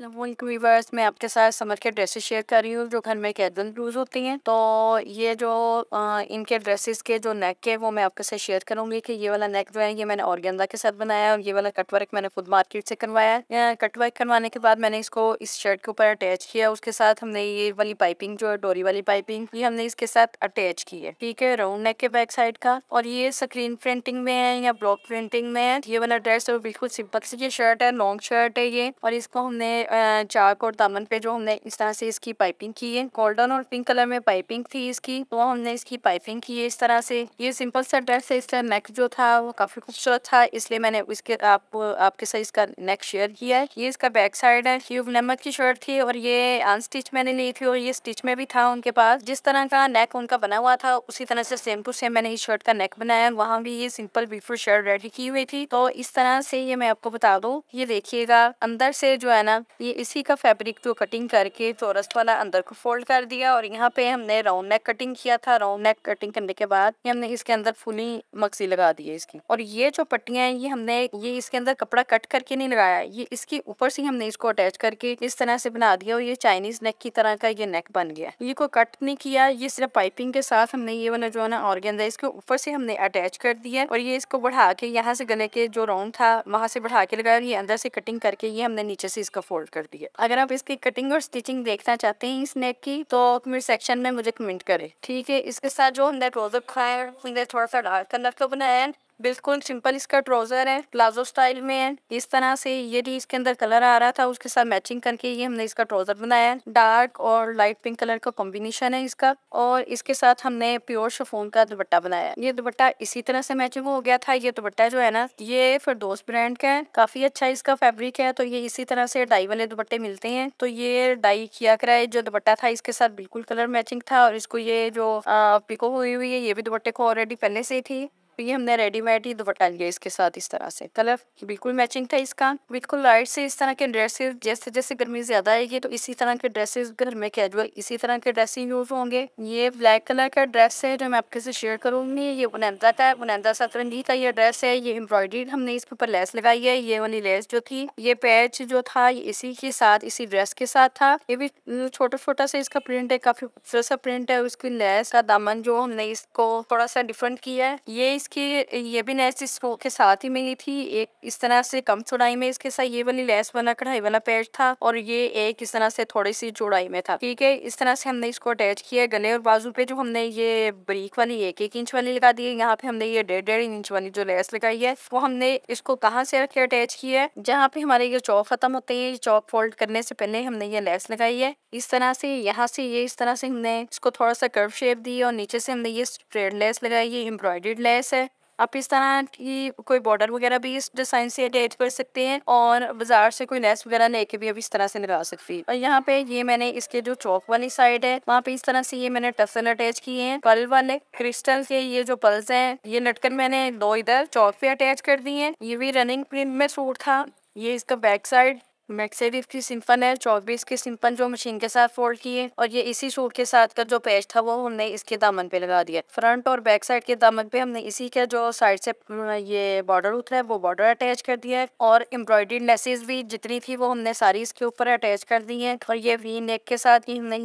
Viewers मैं आपके साथ समर के ड्रेसेस शेयर कर रही हूँ जो घर में कैजुअल यूज़ होती हैं। तो ये जो आ, इनके ड्रेसेस के जो नेक है वो मैं आपके साथ शेयर करूँगी कि ये वाला नेक जो है ये मैंने ऑर्गेंजा के साथ बनाया है और ये वाला कटवर्क मैंने खुद मार्केट से करवाया है। कटवर्क करवाने के बाद मैंने इसको इस शर्ट के ऊपर अटैच किया उसके साथ हमने ये वाली पाइपिंग जो है डोरी वाली पाइपिंग ये हमने इसके साथ अटैच की है। ठीक है राउंड नेक के बैक साइड का। और ये स्क्रीन प्रिंटिंग में है या ब्लॉक प्रिंटिंग में है। ये वाला ड्रेस बिल्कुल सिंपल सी ये शर्ट है लॉन्ग शर्ट है ये। और इसको हमने चाक और दामन पे जो हमने इस तरह से इसकी पाइपिंग की है। गोल्डन और पिंक कलर में पाइपिंग थी इसकी तो हमने इसकी पाइपिंग की है इस तरह से। ये सिंपल सा ड्रेस है, इसका नेक जो था वो काफ़ी खूबसूरत था, इसलिए मैंने इसके आप, आपके साथ इसका नेक शेयर किया है। ये इसका बैक साइड है, ये नमक की शर्ट थी और ये अनस्टिच मैंने ली थी और ये स्टिच में भी था उनके पास। जिस तरह का नेक उनका बना हुआ था, उसी तरह से सेम टू सेम मैंने इस शर्ट का नेक बनाया। वहाँ भी ये सिंपल बिफोर शर्ट रेडी की हुई थी। तो इस तरह से ये मैं आपको बता दूँ, ये देखिएगा, अंदर से जो है ना ये इसी का फैब्रिक जो कटिंग करके चौरस वाला अंदर को फोल्ड कर दिया और यहाँ पे हमने राउंड नेक कटिंग किया था। राउंड नेक कटिंग करने के बाद ये हमने इसके अंदर फुली मक्सी लगा दी है इसकी। और ये जो पट्टियाँ हैं, ये हमने, ये इसके अंदर कपड़ा कट करके नहीं लगाया। ये इसके ऊपर से हमने इसको अटैच करके इस तरह से बना दिया और ये चाइनीज़ नेक की तरह का ये नेक बन गया। ये को कट नहीं किया, ये सिर्फ़ पाइपिंग के साथ हमने ये वाला जो है ना ऑर्गेन इसके ऊपर से हमने अटैच कर दिया और ये इसको बढ़ा के यहाँ से गले के जो राउंड था, वहाँ से बढ़ा के लगाया ये अंदर से कटिंग करके ये हमने नीचे से इसका फोल्ड कर है अगर आप इसकी कटिंग और स्टिचिंग देखना चाहते हैं इस नेक की तो कमेंट सेक्शन में मुझे कमेंट करें, ठीक है? इसके साथ जो हमने रोजअप खाया थोड़ा सा डार्क कलर का बनाया बिल्कुल सिंपल इसका ट्राउज़र है, प्लाजो स्टाइल में है। इस तरह से ये भी इसके अंदर कलर आ रहा था, उसके साथ मैचिंग करके ये हमने इसका ट्राउज़र बनाया है। डार्क और लाइट पिंक कलर का कॉम्बिनेशन है इसका और इसके साथ हमने प्योर शफोन का दुपट्टा बनाया ये दुपट्टा इसी तरह से मैचिंग हो गया था, ये दुपट्टा जो है ना, ये फिर दोस्त ब्रांड का है, काफ़ी अच्छा इसका फेब्रिक है तो ये इसी तरह से डाई वाले दुपट्टे मिलते हैं। तो ये डाई किया कराए, जो दुपट्टा था इसके साथ बिल्कुल कलर मैचिंग था और इसको ये जो पिको हुई हुई है, ये भी दुपट्टे को ऑलरेडी पहले से ही थी। तो ये हमने रेडीमेड ही दुपट्टा लिया इसके साथ इस तरह से। कलर बिल्कुल मैचिंग था इसका। बिल्कुल लाइट से इस तरह के ड्रेसेस जैसे जैसे गर्मी ज़्यादा आएगी तो इसी तरह के ड्रेसेस घर में कैजुअल इसी तरह के ड्रेसिंग यूज़ होंगे। ये ब्लैक कलर का ड्रेस है, जो मैं आपके से शेयर करूँगी। ये बुनंदा का बुनंदा सतरंगी का ये ड्रेस है। ये एम्ब्रॉयडरी हमने इसके ऊपर लेस लगाई है। ये वाली लेस जो थी, ये पैच जो था इसी के साथ, इसी ड्रेस के साथ था। ये भी छोटा छोटा सा इसका प्रिंट है, काफ़ी खूबसूरत सा प्रिंट है। उसकी लेस का दामन जो हमने इसको थोड़ा सा डिफरेंट किया है। ये इसकी ये भी लेस के साथ ही मिली थी। एक इस तरह से कम चौड़ाई में इसके साथ ये वाली लेस वाला कढ़ाई वाला पैच था और ये एक इस तरह से थोड़ी सी चौड़ाई में था। ठीक है, इस तरह से हमने इसको अटैच किया गले और बाजू पे जो हमने ये ब्रीक वाली एक एक इंच वाली लगा दी है। यहाँ पे हमने ये डेढ़ डेढ़ इंच वाली जो लेस लगाई है, वो हमने इसको कहाँ से रखे अटैच किया है? जहाँ पे हमारे ये चौक खत्म होते हैं चौक फोल्ड करने से पहले हमने ये लेस लगाई है। इस तरह से, यहाँ से ये इस तरह से हमने इसको थोड़ा सा कर्व शेप दी और नीचे से हमने ये स्ट्रेट लेस लगाई है एम्ब्रॉयडेड लेस है। आप इस तरह की कोई बॉर्डर वगैरह भी इस डिज़ाइन से अटैच कर सकते हैं और बाज़ार से कोई लेस वगैरह लेके भी अब इस तरह से लगा सकती है। और यहाँ पे ये मैंने इसके जो चौक वाली साइड है, वहाँ पे इस तरह से ये मैंने टसल अटैच किए हैं। पल वाले क्रिस्टल के ये जो पल्स हैं, ये लटकन मैंने दो इधर चौक पे अटैच कर दिए हैं। ये भी रनिंग प्रिंट में सूट था। ये इसका बैक साइड मैक्सेविव की सिंपल है, चौबीस की सिंपल जो मशीन के साथ फोल्ड किए और ये इसी सूट के साथ का जो पेज था वो हमने इसके दामन पे लगा दिया। फ्रंट और बैक साइड के दामन पे हमने इसी के जो साइड से ये बॉर्डर उतरा है, वो बॉर्डर अटैच कर दिया है, और एम्ब्रॉयडरी लेसेस भी जितनी थी वो हमने सारी इसके ऊपर अटैच कर दी है, और ये वी नेक के साथ ही हमने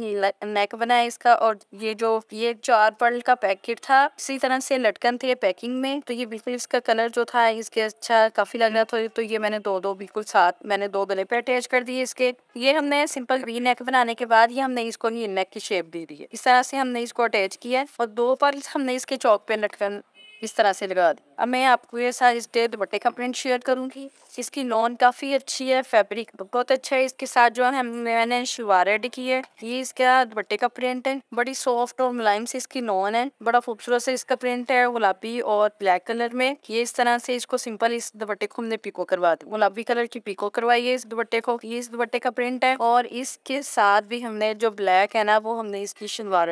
नेक बनाया इसका, और ये जो, ये चार पर्ल का पैकेट था, इसी तरह से लटकन थे पैकिंग में तो ये बिल्कुल इसका कलर जो था, इसके अच्छा काफ़ी लग रहा था तो ये मैंने दो दो बिल्कुल साथ, मैंने दो गले पे अटैच कर दिए इसके। ये हमने सिंपल वी नेक बनाने के बाद ये हमने इसको नेक की शेप दे दी है। इस तरह से हमने इसको अटैच किया है और दो पर्ल्स हमने इसके चौक पे लटकन इस तरह से लगा दी। अब मैं आपको ये सारे इस दुपट्टे का प्रिंट शेयर करूँगी। इसकी लॉन काफ़ी अच्छी है फैब्रिक बहुत अच्छा है। इसके साथ जो है, मैंने शुरुआत रेडी की है। ये इसका दुपट्टे का प्रिंट है। बड़ी सॉफ्ट और मुलायम से इसकी लॉन है। बड़ा खूबसूरत से इसका प्रिंट है, गुलाबी और ब्लैक कलर में। ये इस तरह से इसको सिंपल इस दुपट्टे को हमने पिको करवा दी। गुलाबी कलर की पिको करवाई है इस दुपट्टे को। ये इस दुपट्टे का प्रिंट है और इसके साथ भी हमने जो ब्लैक है ना, वो हमने इसकी शलवार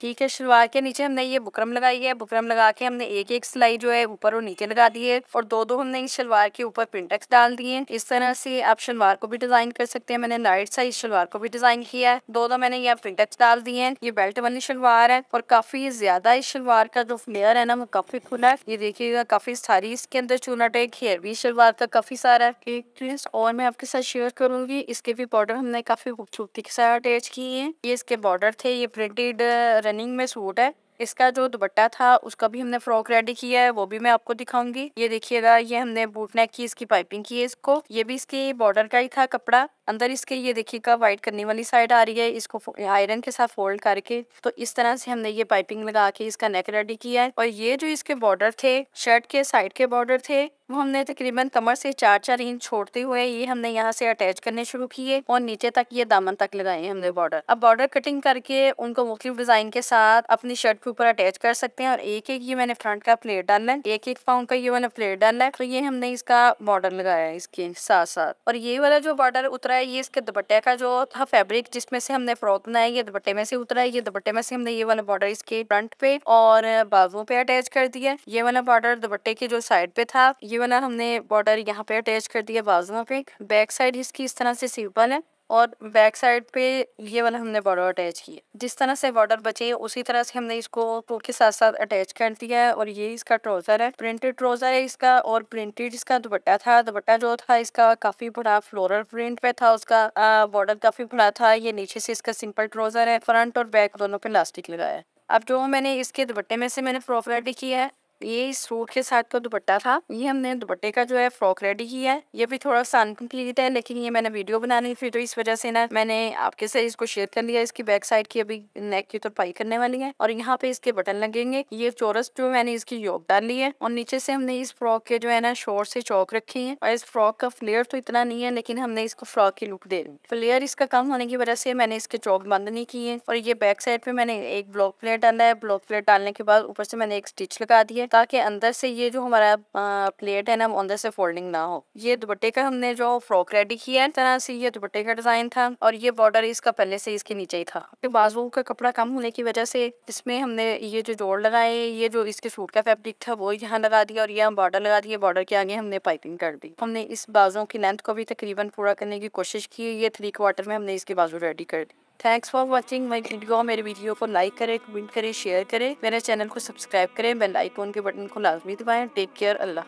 ठीक है शलवार के नीचे हमने ये बुकरम लगाई है। बुकरम लगा के हमने एक एक सिलाई जो है ऊपर और नीचे लगा दी है और दो दो हमने इस शलवार के ऊपर प्रिंटेक्स डाल दिए इस तरह से आप शलवार को भी डिज़ाइन कर सकते हैं। मैंने नाइट साइज़ शलवार को भी डिज़ाइन किया है। दो दो मैंने यहाँ प्रिंटेक्स डाल दिए हैं। ये बेल्ट वाली शलवार है और काफ़ी ज़्यादा इस शलवार का जो फ्लेयर है ना, वो काफ़ी खुला है। ये देखिएगा, काफ़ी सारी इसके अंदर चूना टेक हेयर भी शलवार का काफ़ी सारा एक है और मैं आपके साथ शेयर करूँगी। इसके भी बॉर्डर हमने काफ़ी खूबसूरती के साथ अटैच किए हैं। ये इसके बॉर्डर थे, ये प्रिंटेड रनिंग में सूट है। इसका जो दुपट्टा था, उसका भी हमने फ्रॉक रेडी किया है, वो भी मैं आपको दिखाऊँगी। ये देखिएगा, ये हमने बूट नेक की, इसकी पाइपिंग की है इसको। ये भी इसके बॉर्डर का ही था कपड़ा। अंदर इसके, ये देखिएगा वाइट करने वाली साइड आ रही है। इसको आयरन के साथ फोल्ड करके तो इस तरह से हमने ये पाइपिंग लगा के इसका नेक रेडी किया है। और ये जो इसके बॉर्डर थे शर्ट के साइड के बॉर्डर थे, वो हमने तकरीबन कमर से चार चार इंच छोड़ते हुए ये हमने यहाँ से अटैच करने शुरू किए और नीचे तक, ये दामन तक लगाए हमने बॉर्डर अब बॉर्डर कटिंग करके उनको मुख्तलिफ़ डिज़ाइन के साथ अपनी शर्ट के ऊपर अटैच कर सकते हैं और एक एक ये मैंने फ्रंट का प्लेट डालना है, एक एक पाउंड का ये वाला प्लेट डालना है तो ये हमने इसका बॉर्डर लगाया है इसके साथ साथ और ये वाला जो बॉर्डर उतरा है, ये इसके दुपट्टे का जो था फेब्रिक जिसमें से हमने फ्रॉक बनाया, ये दुपट्टे में से उतरा है, ये दुपट्टे में से हमने ये वाला बॉर्डर इसके फ्रंट पे और बाजुओं पे अटैच कर दिया ये वाला बॉर्डर दुपट्टे के जो साइड पे था, ये वाला हमने बॉर्डर यहाँ पे अटैच कर दिया बाजुओं पे। बैक साइड इसकी इस तरह से सिंपल है। और बैक साइड पे ये वाला हमने बॉर्डर अटैच किया। जिस तरह से बॉर्डर बचे, उसी तरह से हमने इसको तो के साथ साथ अटैच कर दिया है और ये इसका ट्राउज़र है। प्रिंटेड ट्राउज़र है इसका और प्रिंटेड इसका दुपट्टा था। दुपट्टा जो था इसका काफ़ी बड़ा फ्लोरल प्रिंट पे था, उसका बॉर्डर काफ़ी बड़ा था। ये नीचे से इसका सिंपल ट्राउज़र है। फ्रंट और बैक दोनों पे लास्टिक लगाया है। अब जो मैंने इसके दुपट्टे में से मैंने फ्रॉक रेडी किया है ये इस सूट के साथ का दुपट्टा था। ये हमने दुपट्टे का जो है फ्रॉक रेडी किया है। ये भी थोड़ा सा अनकम्प्लीट है, लेकिन ये मैंने वीडियो बनानी थी तो इस वजह से ना मैंने आपके साथ इसको शेयर कर लिया। इसकी बैक साइड की अभी नेक की तुरपाई करने वाली है और यहाँ पे इसके बटन लगेंगे। ये चोरस जो मैंने इसकी योग डाल ली है और नीचे से हमने इस फ्रॉक के जो है ना शोर से चौक रखी है। और इस फ्रॉक का फ्लेयर तो इतना नहीं है, लेकिन हमने इसको फ्रॉक की लुक दे दी। फ्लेयर इसका कम होने की वजह से मैंने इसके चौक बंद नहीं किए और ये बैक साइड पे मैंने एक ब्लॉक प्लेट डाला है। ब्लॉक प्लेट डालने के बाद ऊपर से मैंने एक स्टिच लगा दी है। ताकि अंदर से ये जो हमारा प्लेट है ना अंदर से फोल्डिंग ना हो। ये दुपट्टे का हमने जो फ्रॉक रेडी किया है तरह से ये दुपट्टे का डिज़ाइन था और ये बॉर्डर इसका पहले से इसके नीचे ही था। बाजू का कपड़ा कम होने की वजह से इसमें हमने ये जो जोड़ लगाए, ये जो इसके सूट का फैब्रिक था, वो यहाँ लगा दिया और ये हम बॉर्डर लगा दिया। बॉर्डर के आगे हमने पाइपिंग कर दी। हमने इस बाजू की लेंथ को भी तकरीबन पूरा करने की कोशिश की। ये थ्री क्वार्टर में हमने इसके बाजू रेडी कर दी। Thanks for watching my video मेरे वीडियो को लाइक करें कमेंट करें शेयर करें। मेरे चैनल को सब्सक्राइब करें बेल आइकॉन के बटन को लाजमी दबाएँ। Take care Allah.